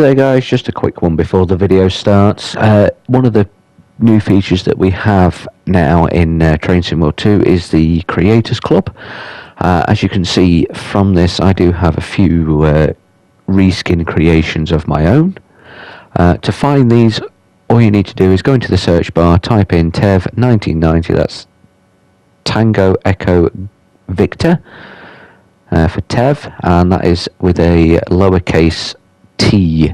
There guys, just a quick one before the video starts. Uh, one of the new features that we have now in uh, Train Sim World 2 is the Creators Club. Uh, as you can see from this, I do have a few uh, reskin creations of my own. Uh, to find these, all you need to do is go into the search bar, type in TEV1990, that's Tango Echo Victor uh, for TEV, and that is with a lowercase T.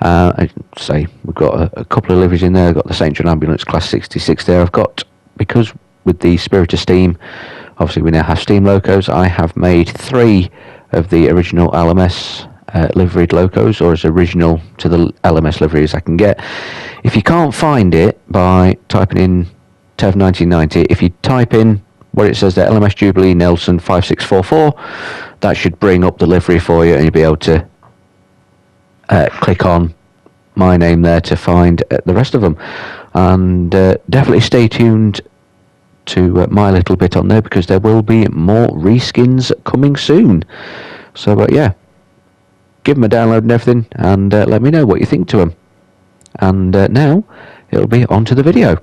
Uh, I say we've got a, a, couple of liveries in there. I've got the St John Ambulance Class 66 there. I've got because with the Spirit of Steam, obviously we now have Steam locos. I have made three of the original LMS uh, liveried locos, or as original to the LMS livery as I can get. If you can't find it by typing in TEV 1990, if you type in where it says there LMS Jubilee Nelson 5644, that should bring up the livery for you, and you'll be able to uh, click on my name there to find uh, the rest of them. And uh, definitely stay tuned to uh, my little bit on there because there will be more reskins coming soon. So, but yeah, give them a download and everything, and let me know what you think to them. And now it'll be on to the video.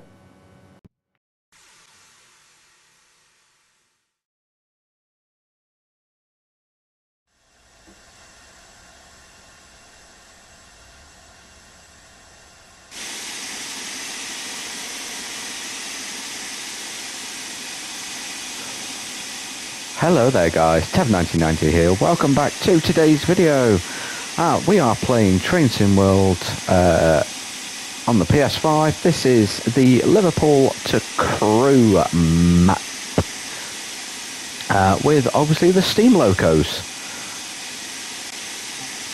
Hello there guys, Tev1990 here, welcome back to today's video. Uh, we are playing Train Sim World uh, on the PS5. This is the Liverpool to Crewe map. Uh, with obviously the Steam locos.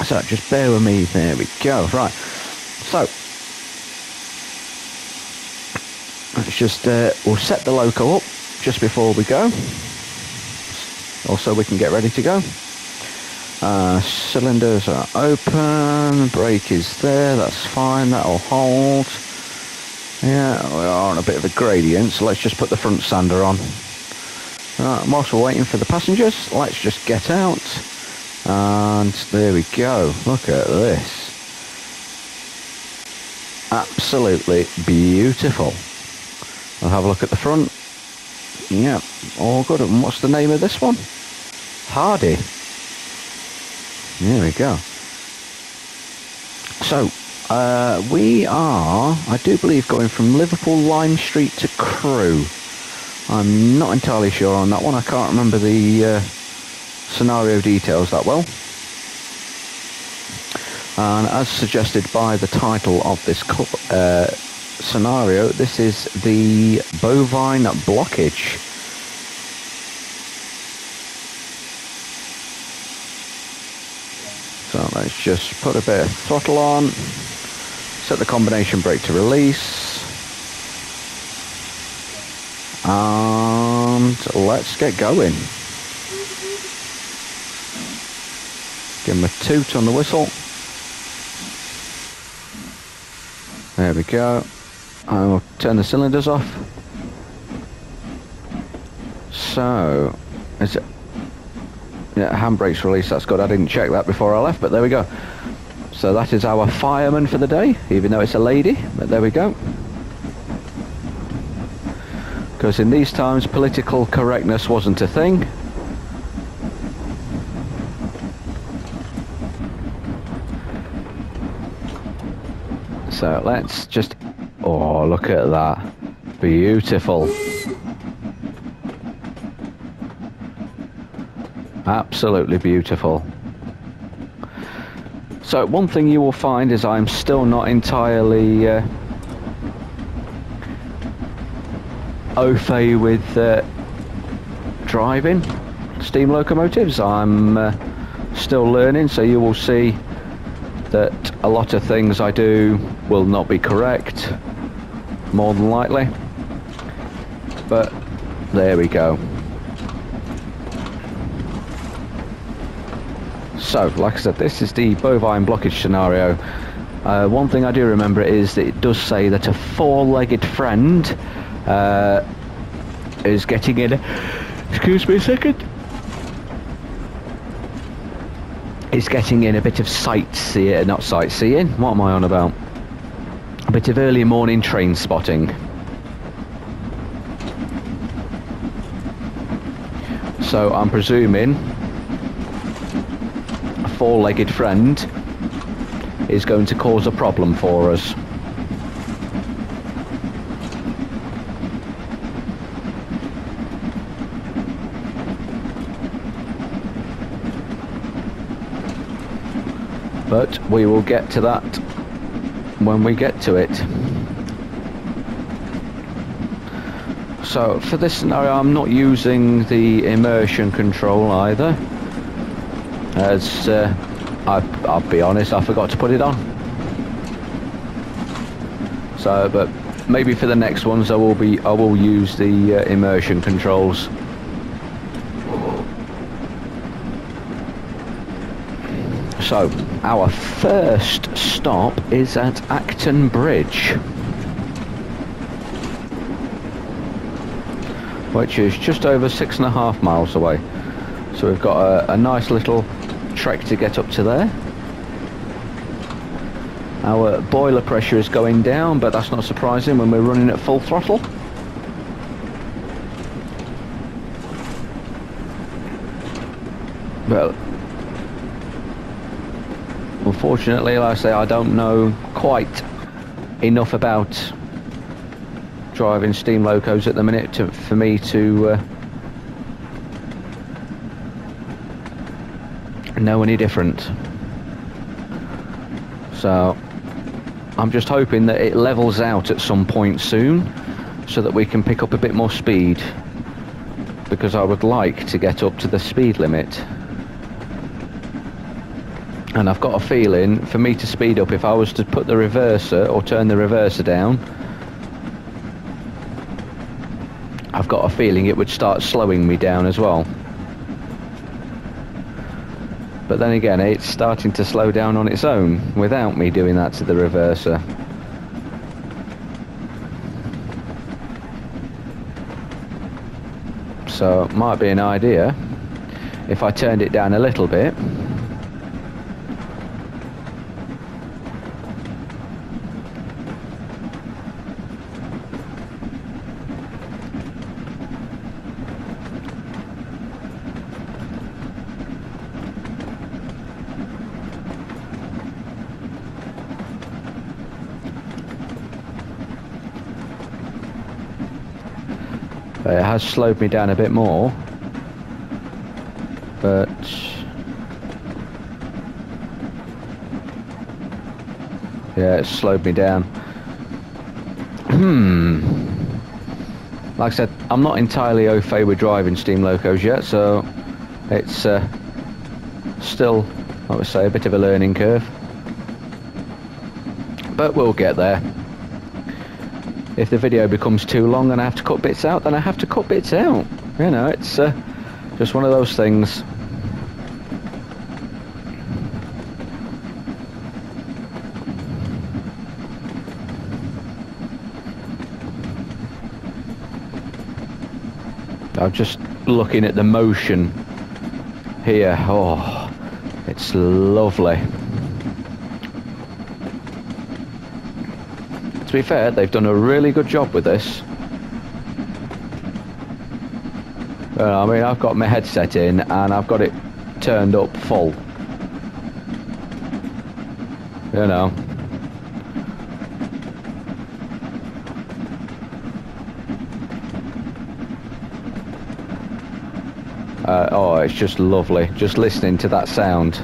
So just bear with me, there we go. Right, so let's just, uh, we'll set the loco up just before we go also we can get ready to go. Uh, cylinders are open, brake is there, that's fine, that'll hold. Yeah, we are on a bit of a gradient, so let's just put the front sander on. Right, whilst we're waiting for the passengers, let's just get out. And there we go, look at this. Absolutely beautiful. I'll have a look at the front. Yeah, all good. And what's the name of this one? Hardy. There we go. So, uh, we are, I do believe, going from Liverpool Lime Street to Crewe. I'm not entirely sure on that one. I can't remember the uh, scenario details that well. And as suggested by the title of this uh, scenario, this is the bovine blockage. So let's just put a bit of throttle on, set the combination brake to release, and let's get going. Give him a toot on the whistle. There we go. I will turn the cylinders off. So, is it yeah, handbrakes release, that's good. I didn't check that before I left, but there we go. So that is our fireman for the day, even though it's a lady, but there we go. Because in these times, political correctness wasn't a thing. So let's just... Oh, look at that. Beautiful. Absolutely beautiful. So one thing you will find is I'm still not entirely uh, au fait with uh, driving steam locomotives. I'm uh, still learning, so you will see that a lot of things I do will not be correct, more than likely. But there we go. So, like I said, this is the bovine blockage scenario. Uh, one thing I do remember is that it does say that a four-legged friend uh, is getting in. Excuse me a second. is getting in a bit of sightseeing, not sightseeing, what am I on about? A bit of early morning train spotting. So I'm presuming four-legged friend is going to cause a problem for us. But we will get to that when we get to it. So for this scenario I'm not using the immersion control either as uh, I, I'll be honest I forgot to put it on so but maybe for the next ones I will be I will use the uh, immersion controls So, our first stop is at Acton Bridge. Which is just over six and a half miles away. So we've got a, a nice little trek to get up to there. Our boiler pressure is going down, but that's not surprising when we're running at full throttle. Well, unfortunately, like I say, I don't know quite enough about driving steam locos at the minute to, for me to uh, know any different. So I'm just hoping that it levels out at some point soon so that we can pick up a bit more speed. Because I would like to get up to the speed limit. And I've got a feeling for me to speed up if I was to put the reverser or turn the reverser down I've got a feeling it would start slowing me down as well but then again it's starting to slow down on its own without me doing that to the reverser. So it might be an idea if I turned it down a little bit It has slowed me down a bit more. But... Yeah, it slowed me down. Hmm. Like I said, I'm not entirely au fait with driving steam locos yet, so it's uh, still, I would say, a bit of a learning curve. But we'll get there. If the video becomes too long and I have to cut bits out, then I have to cut bits out. You know, it's uh, just one of those things. I'm just looking at the motion here. Oh, it's lovely. Be fair, they've done a really good job with this. Uh, I mean, I've got my headset in and I've got it turned up full. You know. Uh, oh, it's just lovely. Just listening to that sound.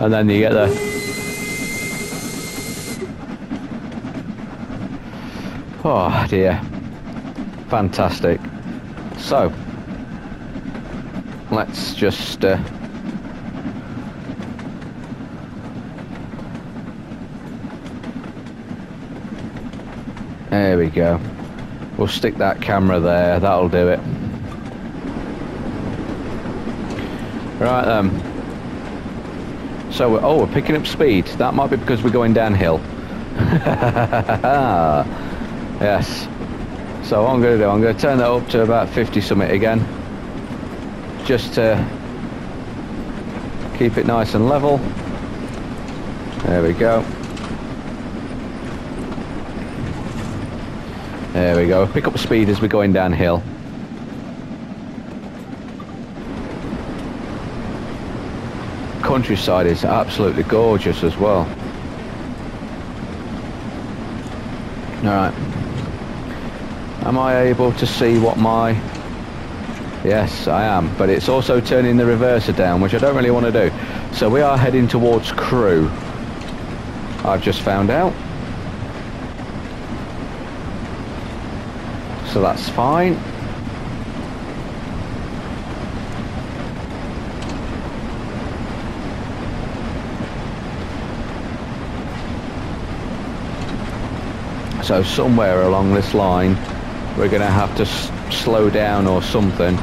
And then you get the Dear. Fantastic. So, let's just... Uh, there we go. We'll stick that camera there, that'll do it. Right then. So, we're, oh, we're picking up speed. That might be because we're going downhill. Yes. So what I'm going to do, I'm going to turn that up to about 50 summit again. Just to Keep it nice and level. There we go. There we go. Pick up speed as we're going downhill. Countryside is absolutely gorgeous as well. Alright. Am I able to see what my... Yes, I am. But it's also turning the reverser down, which I don't really want to do. So we are heading towards Crewe. I've just found out. So that's fine. So somewhere along this line, we're going to have to slow down or something.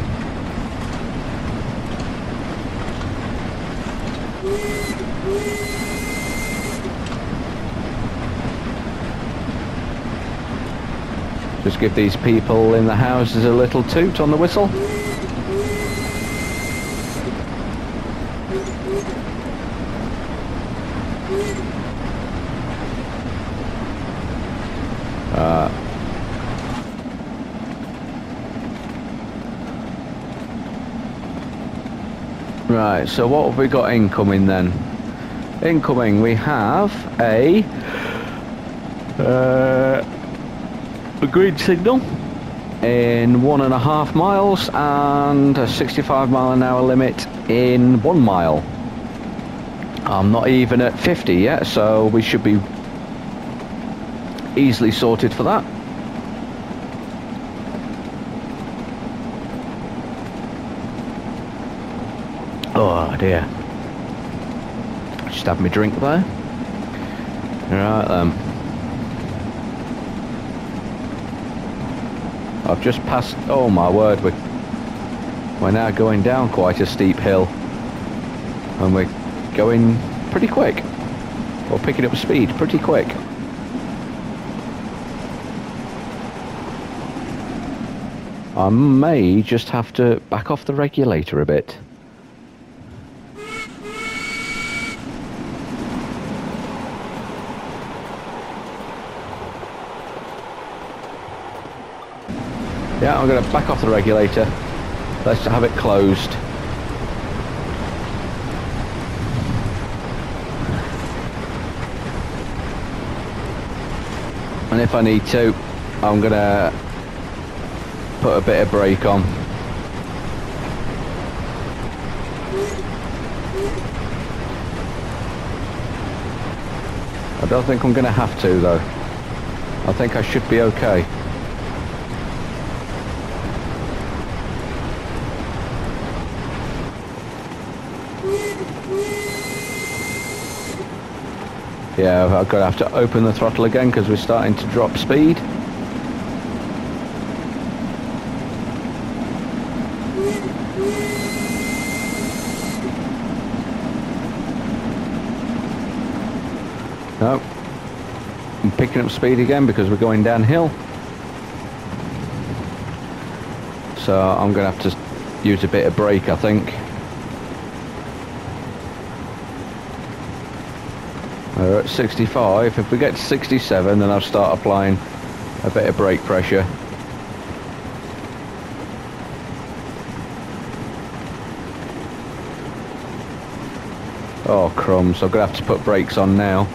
Just give these people in the houses a little toot on the whistle. Uh, right, so what have we got incoming then? Incoming, we have a, uh, a signal in one and a half miles and a 65 mile an hour limit in one mile. I'm not even at 50 yet, so we should be easily sorted for that. Oh dear. Just have my drink there. Right then. I've just passed, oh my word, we're, we're now going down quite a steep hill. And we're going pretty quick. Or picking up speed pretty quick. I may just have to back off the regulator a bit. Yeah, I'm going to back off the regulator. Let's have it closed. And if I need to, I'm going to put a bit of brake on. I don't think I'm going to have to though. I think I should be okay. Yeah, I've got to have to open the throttle again because we're starting to drop speed. No. I'm picking up speed again because we're going downhill. So I'm going to have to use a bit of brake, I think. We're at 65. If we get to 67, then I'll start applying a bit of brake pressure. Oh crumbs, I'm going to have to put brakes on now.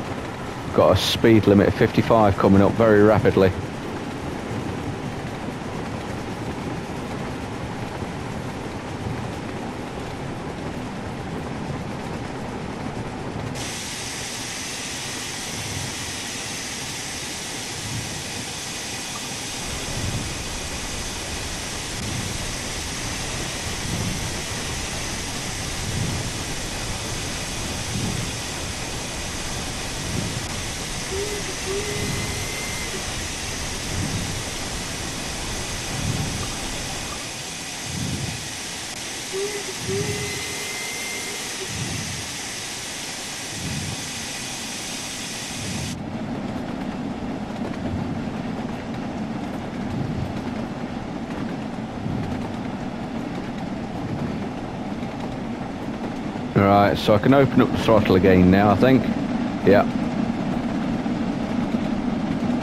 Got a speed limit of 55 coming up very rapidly. Right, so I can open up the throttle again now, I think. Yeah.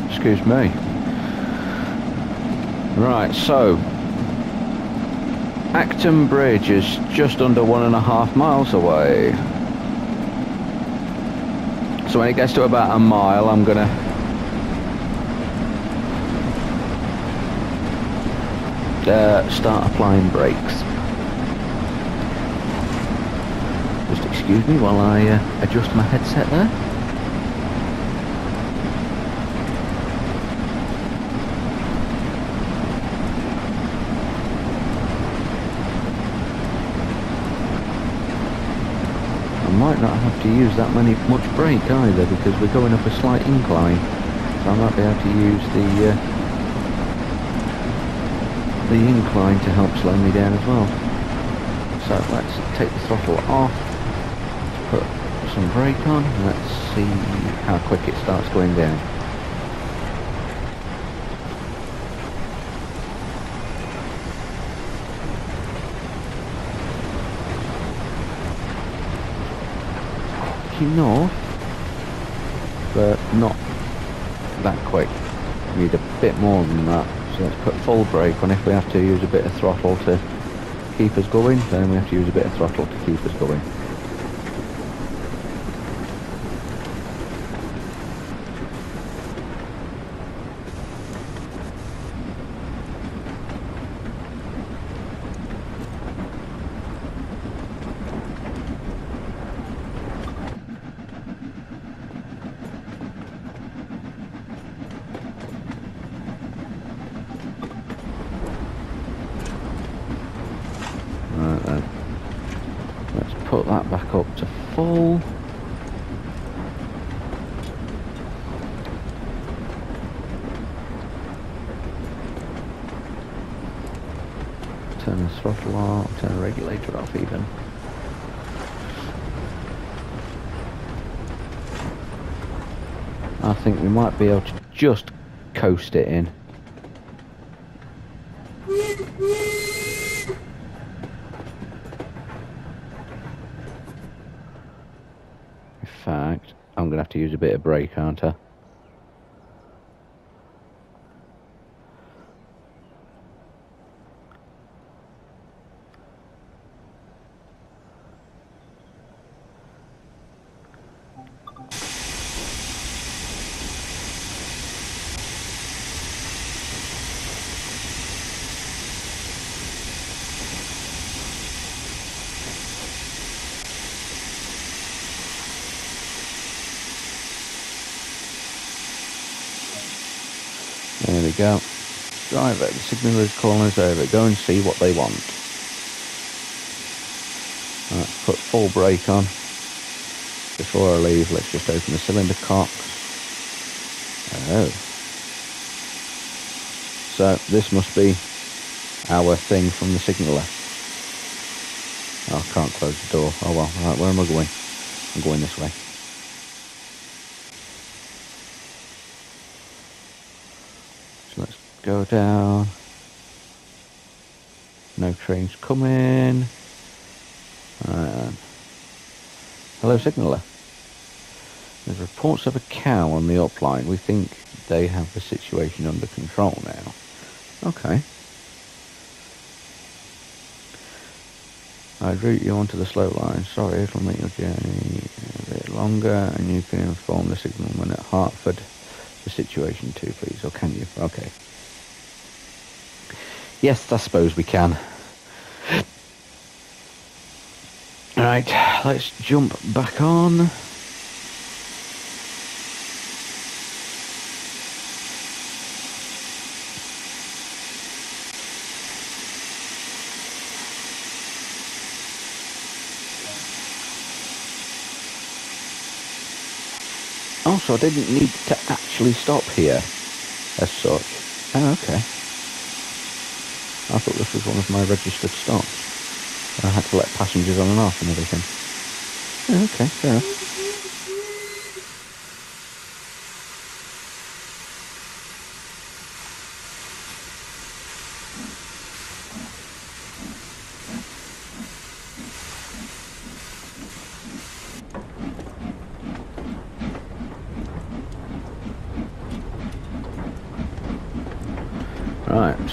Excuse me. Right, so Acton Bridge is just under one and a half miles away. So when it gets to about a mile, I'm gonna uh, start applying brakes. Just excuse me while I uh, adjust my headset there. I might not have to use that many much brake either because we're going up a slight incline so I might be able to use the uh, the incline to help slow me down as well. So let's take the throttle off, put some brake on, let's see how quick it starts going down. North, but not that quick. Need a bit more than that. So let's put full brake on. If we have to use a bit of throttle to keep us going, then we have to use a bit of throttle to keep us going. put that back up to full. Turn the throttle off, turn the regulator off even. I think we might be able to just coast it in. In fact, I'm going to have to use a bit of brake, aren't I? There we go. Driver, the signaler's calling us over. Go and see what they want. Put full brake on. Before I leave, let's just open the cylinder cock. Oh. So, this must be our thing from the signaler. Oh, I can't close the door. Oh well, right, where am I going? I'm going this way. Go down. No trains coming. Hello, signaller. There's reports of a cow on the upline. We think they have the situation under control now. Okay. I'd route you onto the slow line. Sorry, it'll make your journey a bit longer and you can inform the signalman at Hartford the situation too, please. Or can you? Okay. Yes, I suppose we can. Right, let's jump back on. Also, I didn't need to actually stop here as such. Oh, okay. I thought this was one of my registered stops. I had to let passengers on and off and everything. Yeah, okay, fair enough.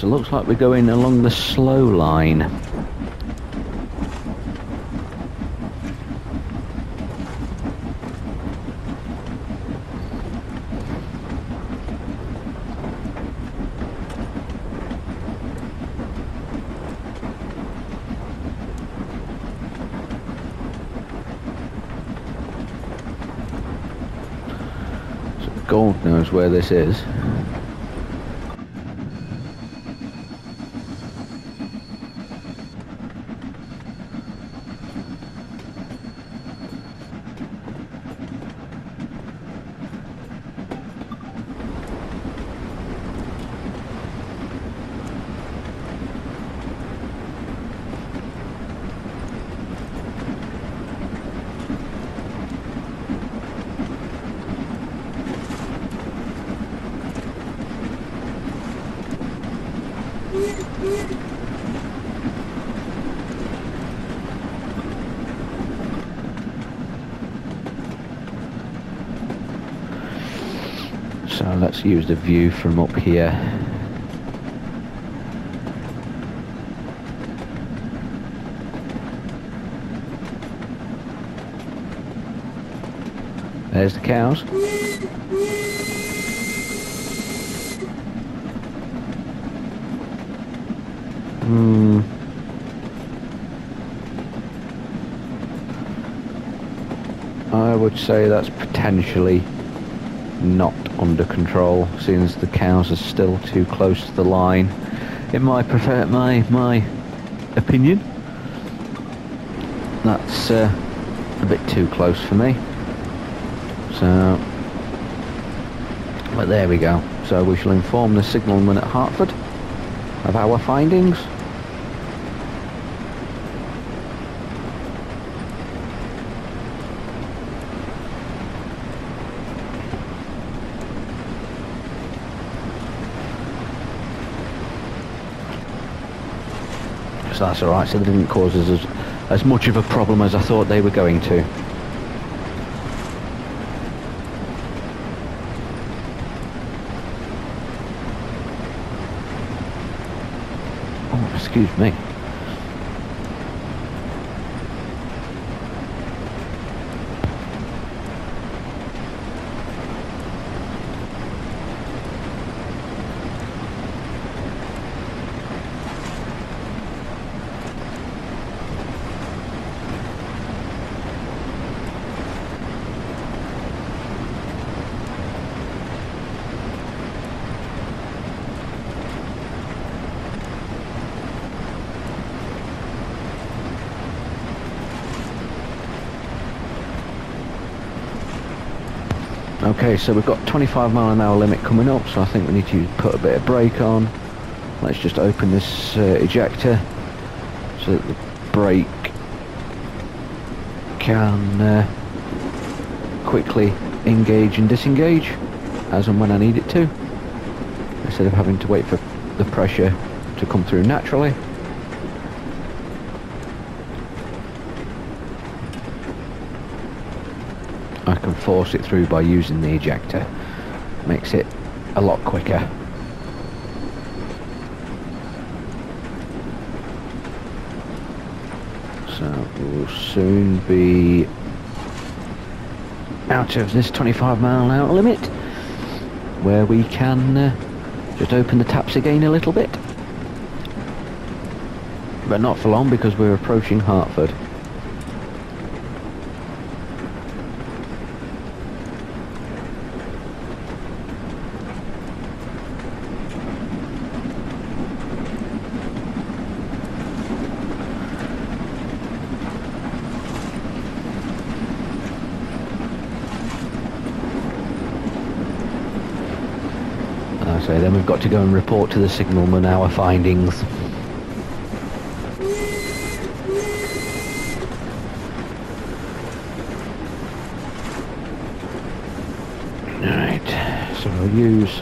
So it looks like we're going along the slow line. God knows where this is. So let's use the view from up here. There's the cows. Hmm. I would say that's potentially not under control, seeing as the cows are still too close to the line. In my prefer my my opinion, that's uh, a bit too close for me. So, but there we go. So we shall inform the signalman at Hartford of our findings. So that's alright, so they didn't cause us as, as much of a problem as I thought they were going to. Oh, excuse me. Okay, so we've got 25 mile an hour limit coming up, so I think we need to put a bit of brake on. Let's just open this uh, ejector so that the brake can uh, quickly engage and disengage as and when I need it to, instead of having to wait for the pressure to come through naturally. I can force it through by using the ejector. Makes it a lot quicker. So we'll soon be out of this 25 mile an hour limit where we can uh, just open the taps again a little bit. But not for long because we're approaching Hartford. So then we've got to go and report to the signalman our findings. Right, so we'll use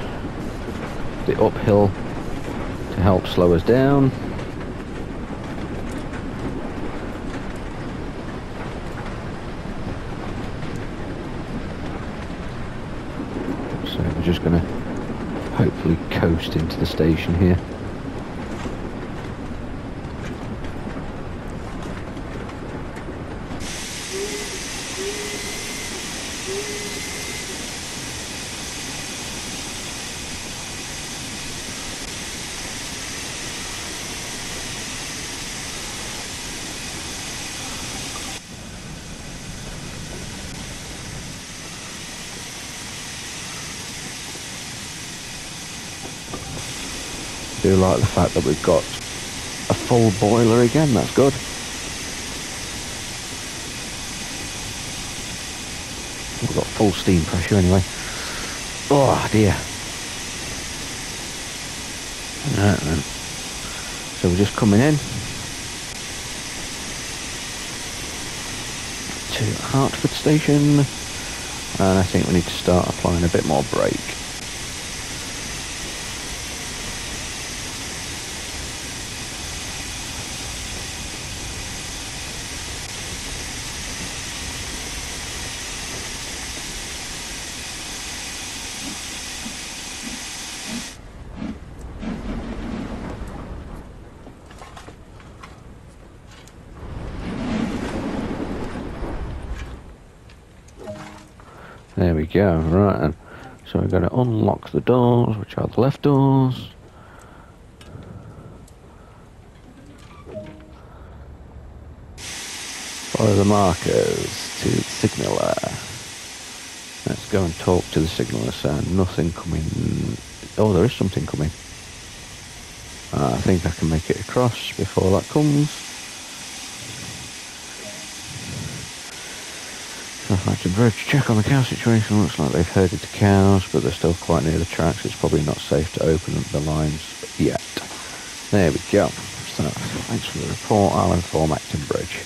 the uphill to help slow us down. So we're just going to hopefully coast into the station here. do like the fact that we've got a full boiler again, that's good. We've got full steam pressure anyway. Oh dear. Right then. So we're just coming in to Hartford station and I think we need to start applying a bit more brake. Go, right. So we're going to unlock the doors, which are the left doors. Follow the markers to the signaller. Let's go and talk to the signaller, so nothing coming... Oh, there is something coming. Uh, I think I can make it across before that comes. Southampton Bridge, check on the cow situation. Looks like they've herded the cows, but they're still quite near the tracks. It's probably not safe to open the lines yet. There we go. So, thanks for the report. I'll inform Acton Bridge.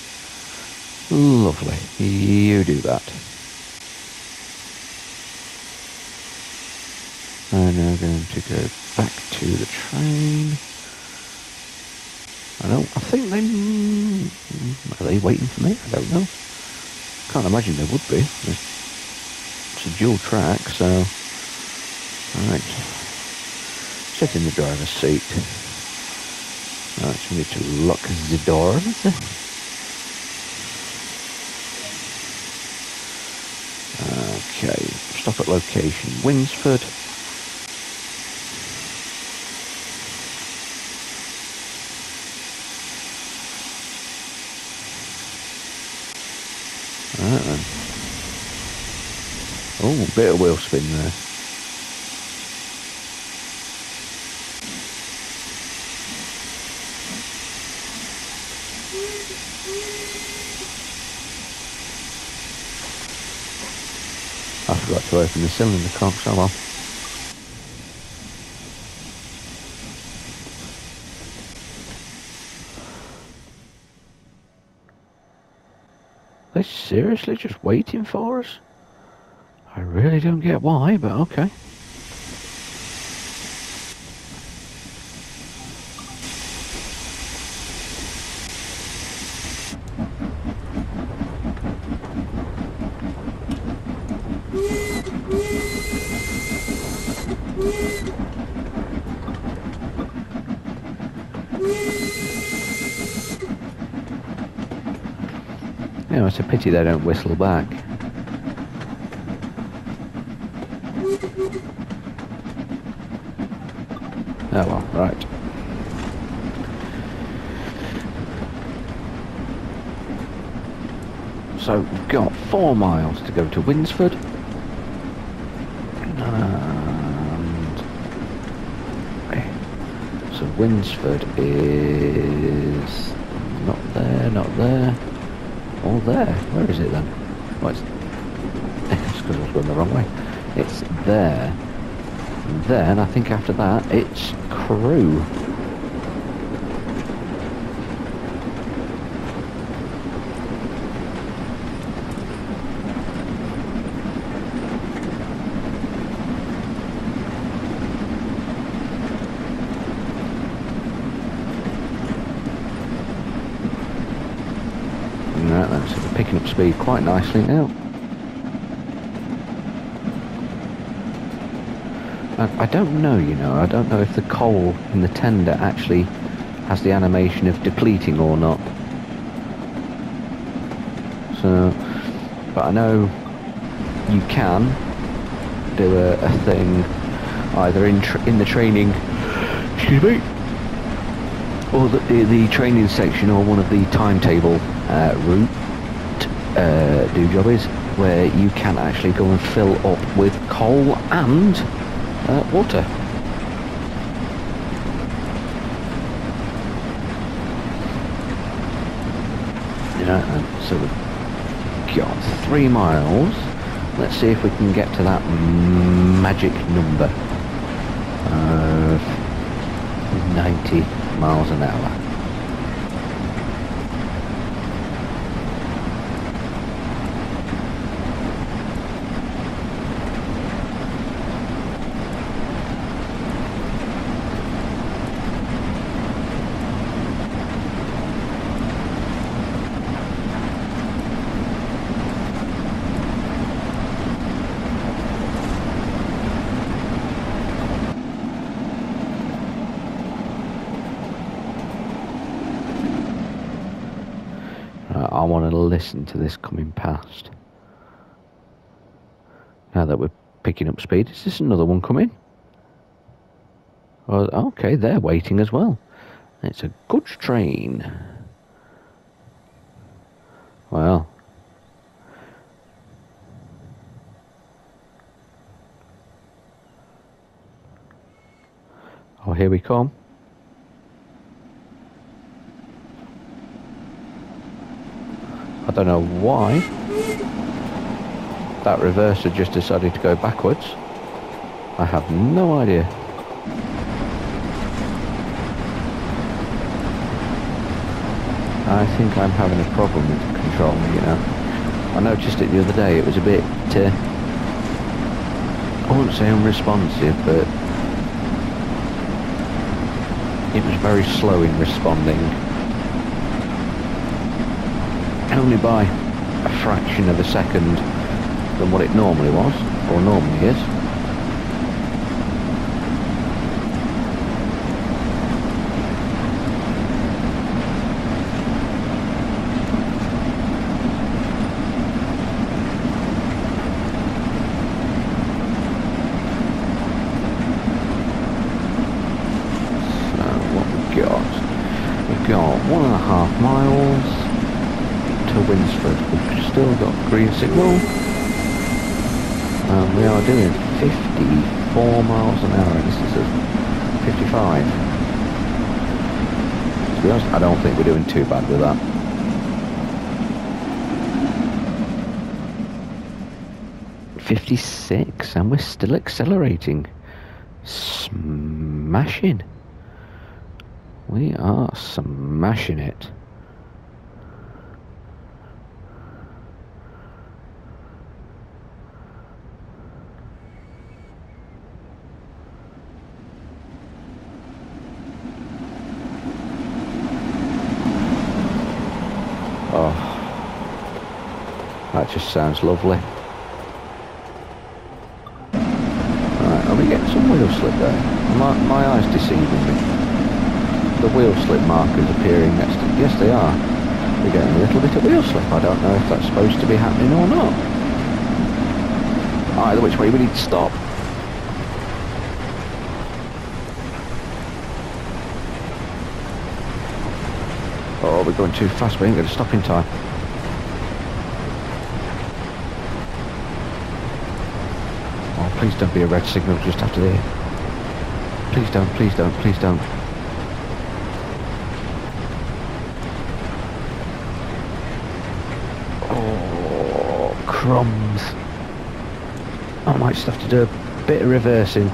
Lovely. You do that. I'm now going to go back to the train. I don't, I think they, are they waiting for me? I don't know. Can't imagine there would be. It's a dual track, so... Alright. Sit in the driver's seat. Right, so we need to lock the doors. Okay, stop at location Winsford. Right then. Oh, bit of wheel spin there. I forgot to open the cylinder cocks, oh well. They seriously just waiting for us? I really don't get why, but okay. You know, it's a pity they don't whistle back. Oh well, right. So we've got four miles to go to Winsford. And eh, so Winsford is not there, not there. All there. Where is it then? Well, it's it's because I was going the wrong way. It's there. Then I think after that it's Crewe. Right then, so we're picking up speed quite nicely now. I, I don't know, you know, I don't know if the coal in the tender actually has the animation of depleting or not. So, but I know you can do a, a thing either in in the training, excuse me, or the, the, the training section or one of the timetable uh, route uh, do job is, where you can actually go and fill up with coal and uh, water. You uh, know, so we've got three miles. Let's see if we can get to that magic number of 90 miles an hour. Listen to this coming past. Now that we're picking up speed, is this another one coming? Oh, okay, they're waiting as well. It's a goods train. Well. Oh, here we come. I don't know why that reverser just decided to go backwards. I have no idea. I think I'm having a problem with control, you know. I noticed it the other day, it was a bit, uh, I wouldn't say unresponsive, but it was very slow in responding only by a fraction of a second than what it normally was, or normally is. So what we got? We've got one and a half miles to Winsford. We've still got green signal. Um, we are doing 54 miles an hour. This is a 55. To be honest, I don't think we're doing too bad with that. Fifty-six, and we're still accelerating. Smashing. We are smashing it. Oh, that just sounds lovely. Right, are we getting some wheel slip there? My, my eyes deceiving me. The wheel slip markers appearing next to... Yes, they are. We're getting a little bit of wheel slip. I don't know if that's supposed to be happening or not. Either which way we need to stop. Oh, we're going too fast. We ain't going to stop in time. Oh, please don't be a red signal just after there. Please don't, please don't, please don't. Oh, crumbs. I might just have to do a bit of reversing.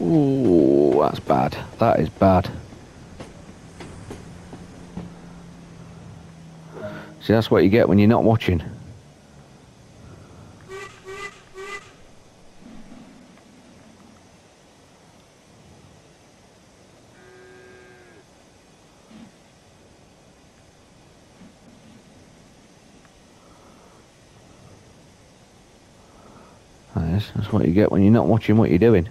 Ooh, that's bad. That is bad. See, that's what you get when you're not watching. That is, what you get when you're not watching what you're doing.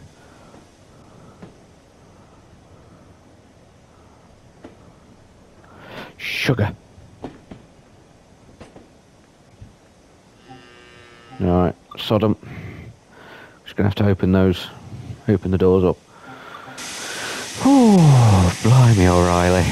sugar. Alright, Sodom. Just gonna have to open those, open the doors up. Oh, blimey, O'Reilly.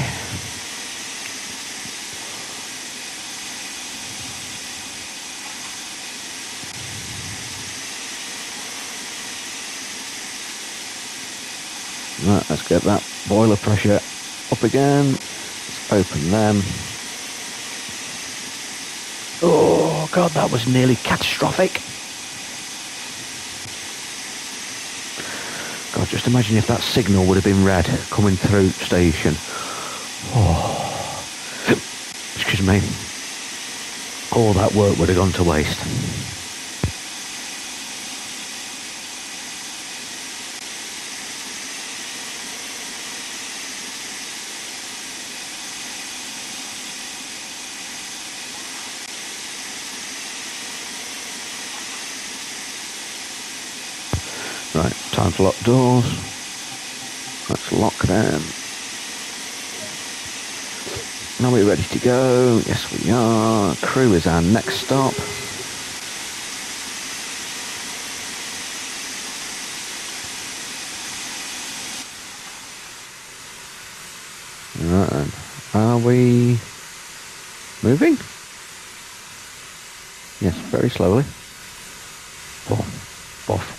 Right, let's get that boiler pressure up again. Open them. Oh god, that was nearly catastrophic. God, just imagine if that signal would have been red coming through station. Oh, excuse me. All that work would have gone to waste. Right, time to lock doors. Let's lock them. Now we're ready to go. Yes, we are. Crewe is our next stop. Right, are we moving? Yes, very slowly. Off, off.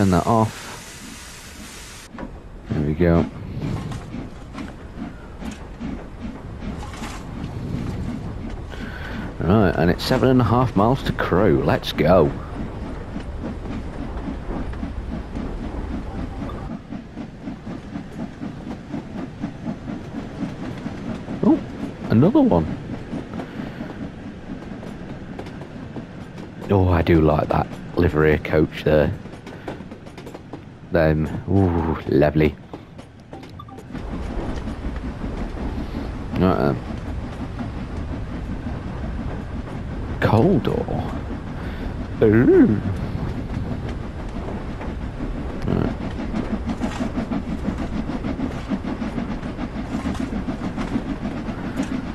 Turn that off. There we go. Right, and it's seven and a half miles to Crewe. Let's go. Oh, another one. Oh, I do like that livery coach there them. Ooh, lovely. Uh-uh. Right then. Cold door. Ooh.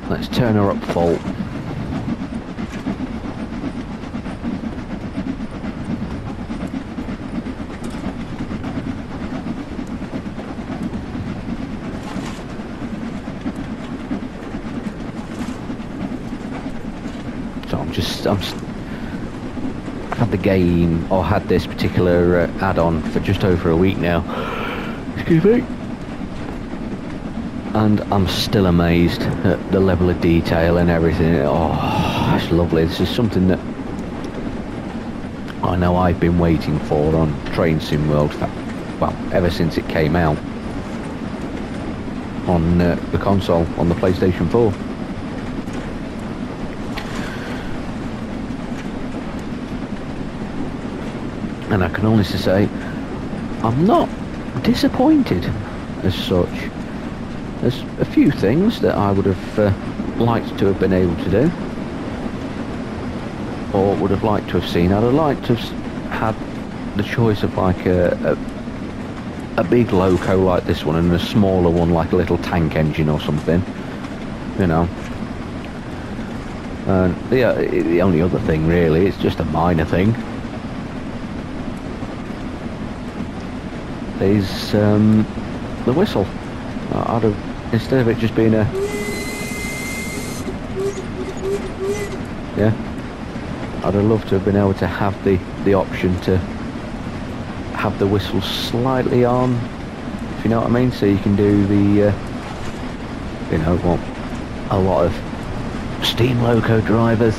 Let's turn her up full. I'm I've had the game or had this particular uh, add-on for just over a week now. Excuse me. And I'm still amazed at the level of detail and everything. Oh, it's lovely. This is something that I know I've been waiting for on Train Sim World. Well, ever since it came out on uh, the console on the PlayStation 4. And I can honestly say I'm not disappointed as such. There's a few things that I would have uh, liked to have been able to do or would have liked to have seen. I'd have liked to have had the choice of like a, a, a big loco like this one and a smaller one like a little tank engine or something, you know. And the, the only other thing really, it's just a minor thing, is um, the whistle. I'd have, instead of it just being a... Yeah. I'd have loved to have been able to have the, the option to have the whistle slightly on, if you know what I mean, so you can do the, uh, you know, what a lot of steam loco drivers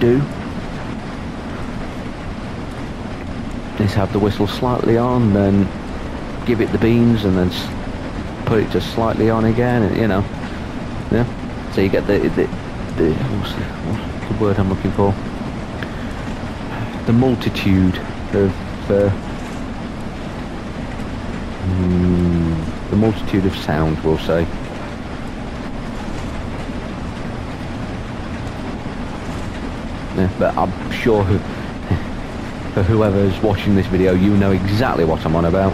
do. is have the whistle slightly on, then give it the beans, and then put it just slightly on again, and, you know, yeah. So you get the the, the what's, the what's the word I'm looking for? The multitude of uh, mm, the multitude of sound, we'll say. Yeah, but I'm sure for whoever's watching this video, you know exactly what I'm on about.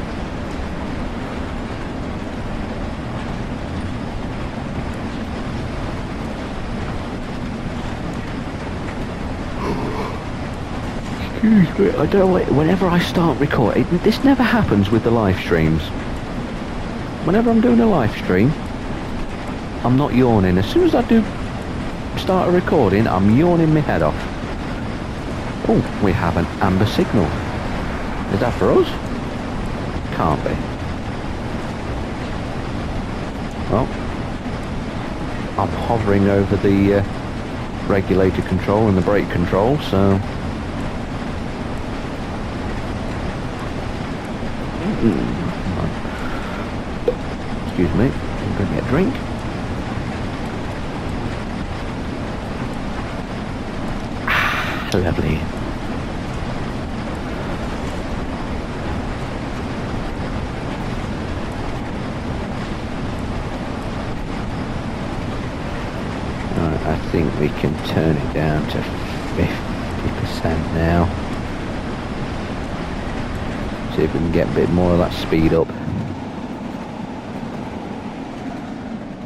Excuse me, I don't know, whenever I start recording, this never happens with the live streams. Whenever I'm doing a live stream, I'm not yawning. As soon as I do start a recording, I'm yawning my head off. Oh, we have an amber signal. Is that for us? Can't be. Well, I'm hovering over the uh, regulator control and the brake control, so... Excuse me, I'm going to get a drink. Ah, lovely. I think we can turn it down to 50% now. See if we can get a bit more of that speed up.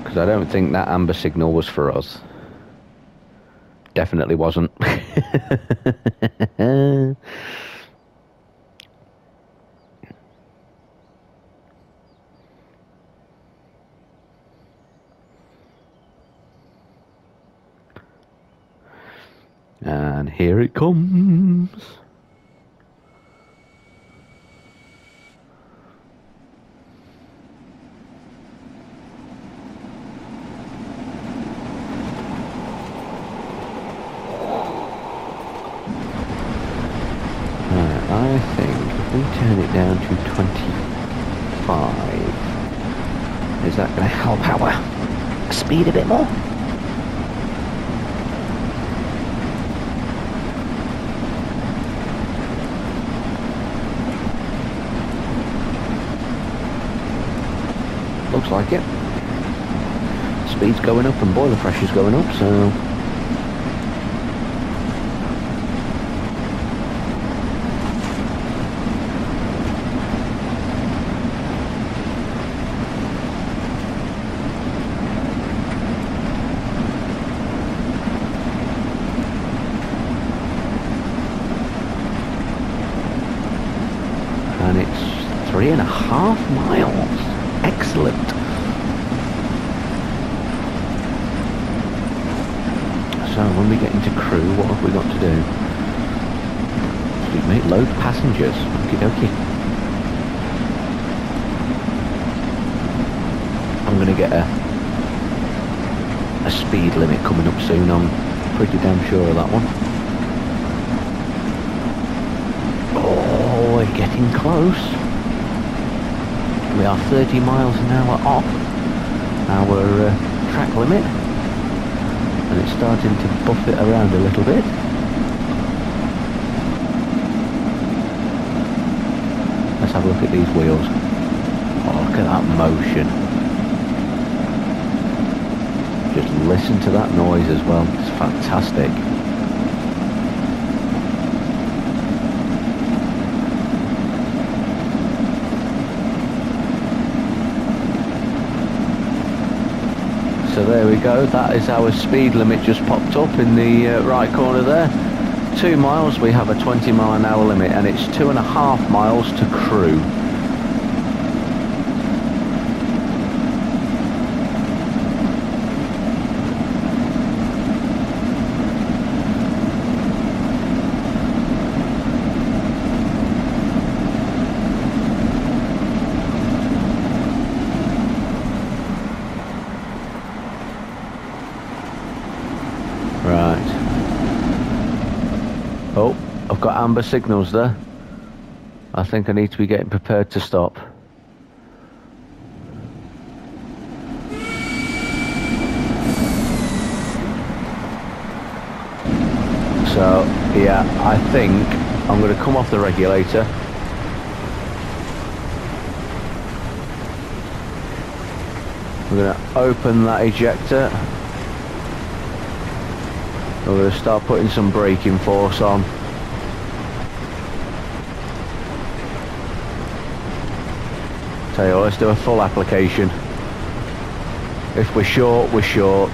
Because I don't think that amber signal was for us. Definitely wasn't. And here it comes. I think if we turn it down to 25, is that going to help our speed a bit more? Looks like it. Speed's going up and boiler pressure's going up, so... And it's three and a half miles. Excellent. So when we get into Crewe, what have we got to do? We make load passengers. Okie dokie. I'm going to get a a speed limit coming up soon. I'm pretty damn sure of that one. Oh, we're getting close. We are 30 miles an hour off our uh, track limit and it's starting to buff it around a little bit. Let's have a look at these wheels. Oh, look at that motion. Just listen to that noise as well. It's fantastic. So there we go, that is our speed limit just popped up in the uh, right corner there. Two miles, we have a 20 mile an hour limit and it's two and a half miles to Crewe. Oh, I've amber signals there. I think I need to be getting prepared to stop. So, yeah, I think I'm going to come off the regulator. We're going to open that ejector we're going to start putting some braking force on. Tell you what, let's do a full application. If we're short, we're short.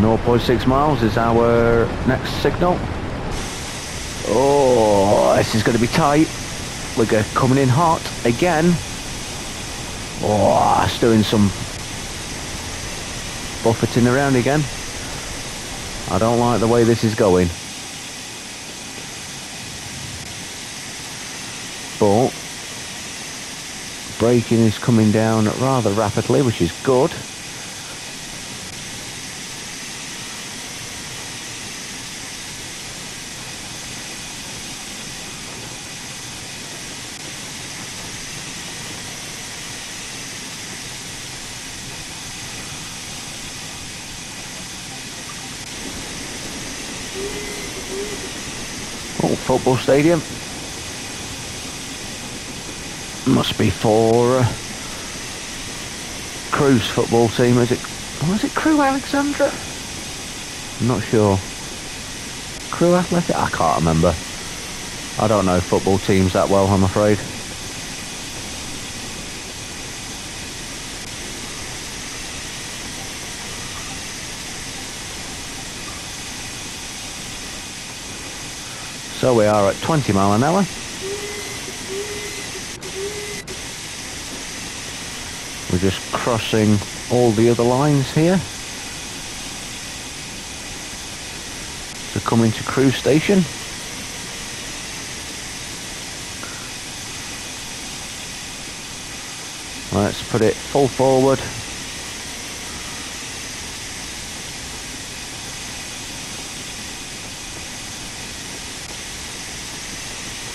0.6 miles is our next signal. Oh, this is going to be tight. We're coming in hot again. Oh, it's doing some buffeting around again. I don't like the way this is going. But braking is coming down rather rapidly, which is good. Oh, football stadium. Must be for uh, Crewe's football team. Is it? Oh, is it Crewe Alexandra? I'm not sure. Crewe Athletic? I can't remember. I don't know football teams that well, I'm afraid. So we are at 20 mile an hour. We're just crossing all the other lines here. To come into Crewe Station. Let's put it full forward.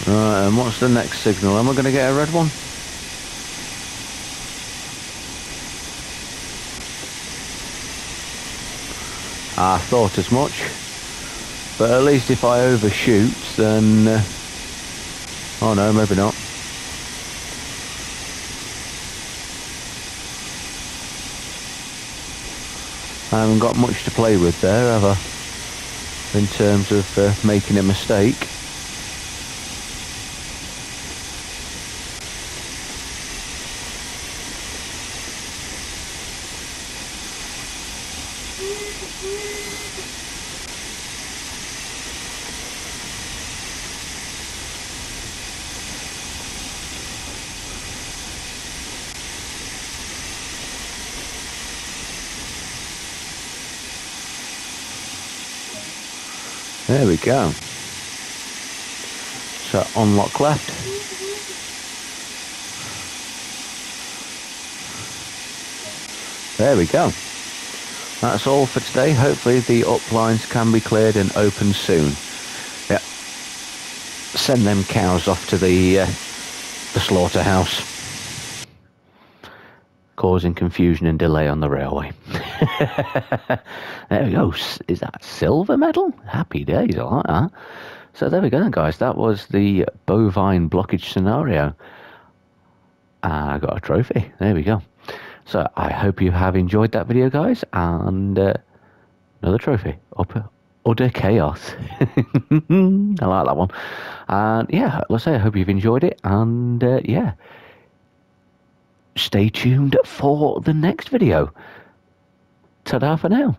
Right, and what's the next signal? Am I going to get a red one? I thought as much. But at least if I overshoot, then... Uh, oh no, maybe not. I haven't got much to play with there, have I? In terms of uh, making a mistake. Go. So unlock left. There we go. That's all for today. Hopefully the uplines can be cleared and open soon. Yeah. Send them cows off to the uh, the slaughterhouse. Causing confusion and delay on the railway. there we go. Is that silver medal? Happy days, I like that. So there we go, guys. That was the bovine blockage scenario. I got a trophy. There we go. So I hope you have enjoyed that video, guys, and uh, another trophy. Upper utter chaos. I like that one. And yeah, let's say I hope you've enjoyed it, and uh, yeah, stay tuned for the next video. Ta-da for now.